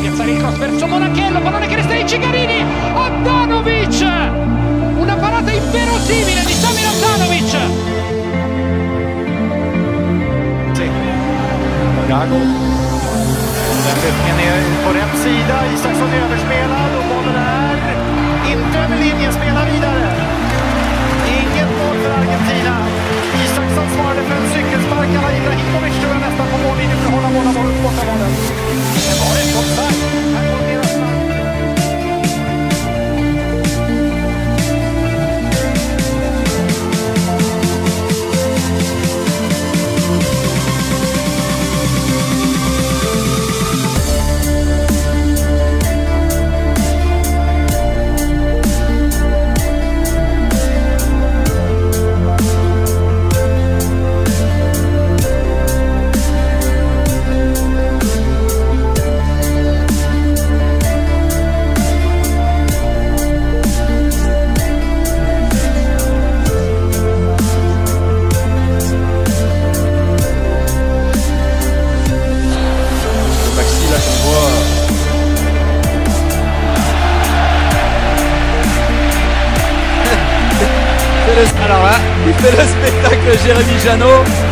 Piazzare il cross verso Monachello, pallone Cristian Cigarini, Adanovic! Una parata inverosimile di Samir Chicago Den lyftningen är på rätt sida. Isaksson överspelad. alors là, il fait le spectacle Jérémy Janot.